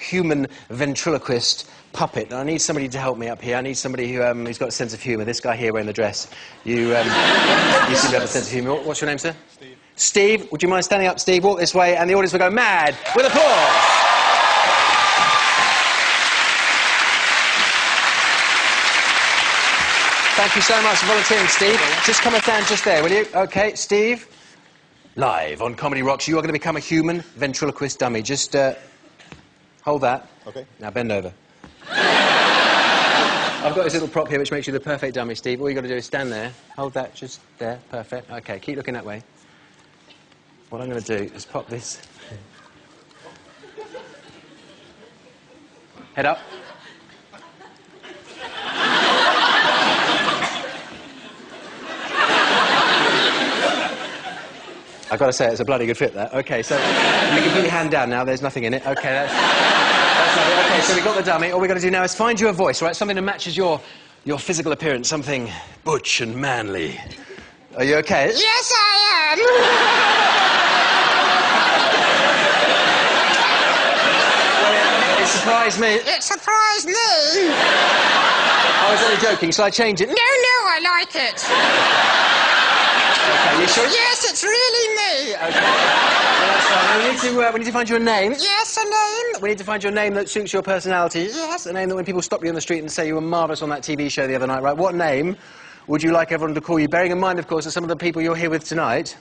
human ventriloquist puppet. I need somebody to help me up here. I need somebody who, um, who's got a sense of humour. This guy here wearing the dress. You, um, you seem to have a sense of humour. What's your name, sir? Steve. Steve, would you mind standing up, Steve? Walk this way, and the audience will go mad with applause. Thank you so much for volunteering, Steve. Just come and stand just there, will you? Okay, Steve. Live on Comedy Rocks, you are going to become a human ventriloquist dummy. Just uh, hold that. Okay. Now bend over. I've got this little prop here which makes you the perfect dummy, Steve. All you've got to do is stand there. Hold that just there. Perfect. Okay, keep looking that way. What I'm going to do is pop this. Head up. I've got to say, it's a bloody good fit, there. Okay, so you can put your hand down now. There's nothing in it. Okay, that's, that's lovely. Okay, so we've got the dummy. All we've got to do now is find you a voice, right? Something that matches your, your physical appearance, something butch and manly. Are you okay? Yes, I am. It surprised me. It surprised me. I was only joking. Shall I change it? No, no, I like it. Okay, you sure? Yes, it's really me. Okay. Well. We need, to, uh, we need to find you a name. Yes, a name. We need to find you a name that suits your personality. Yes. A name that when people stop you on the street and say you were marvellous on that TV show the other night, right? What name would you like everyone to call you? Bearing in mind, of course, that some of the people you're here with tonight,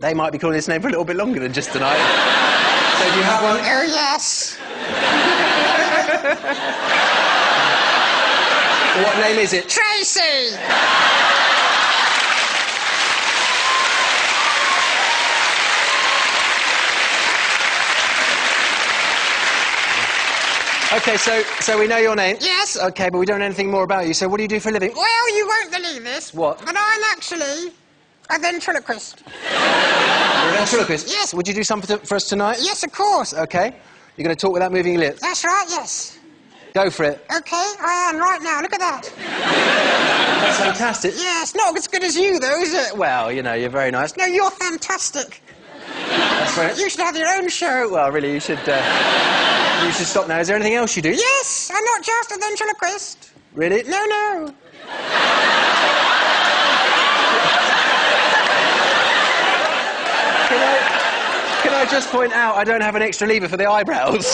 they might be calling this name for a little bit longer than just tonight. so do you have one? Oh, yes. What name is it? Tracy. Okay, so so we know your name. Yes. Okay, but we don't know anything more about you. So what do you do for a living? Well, you won't believe this. What? But I'm actually a ventriloquist. You're a ventriloquist. Yes. Would you do something for us tonight? Yes, of course. Okay. You're going to talk without moving your lips. That's right, yes. Go for it. Okay, I am right now. Look at that. That's fantastic. Yes, not as good as you, though, is it? Well, you know, you're very nice. No, you're fantastic. That's very... You should have your own show. Well, really, you should. Uh, you should stop now. Is there anything else you do? Yes, I'm not just a ventriloquist. Really? No, no. Can I, can I just point out I don't have an extra lever for the eyebrows?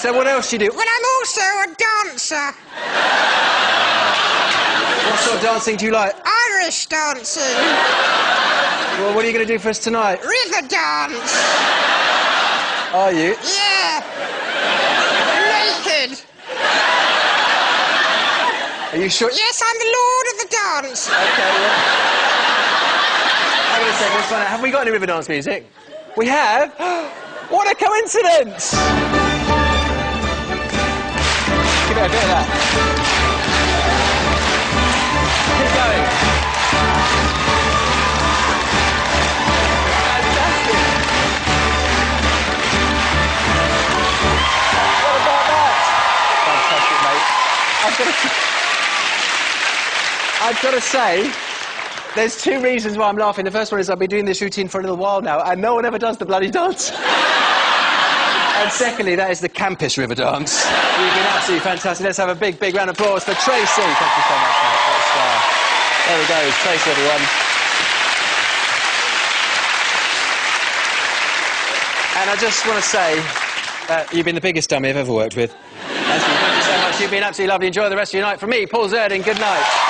so what else do you do? Well, I'm also a dancer. What sort of dancing do you like? Irish dancing. Well, what are you going to do for us tonight? River dance. Are you? Yeah. Naked. Are you sure? Yes, I'm the lord of the dance. Okay, well... Hang on a second, let's find out. Have we got any river dance music? We have? what a coincidence! Give it a bit of that. Keep going. I've got to... I've got to say, there's two reasons why I'm laughing. The first one is I've been doing this routine for a little while now, and no one ever does the bloody dance. and secondly, that is the campus river dance. You've been absolutely fantastic. Let's have a big, big round of applause for Tracy. Thank you so much. What. There we go, it's Tracy, everyone. And I just want to say, uh, you've been the biggest dummy I've ever worked with. You've been absolutely lovely. Enjoy the rest of your night. From me, Paul Zerdin, good night.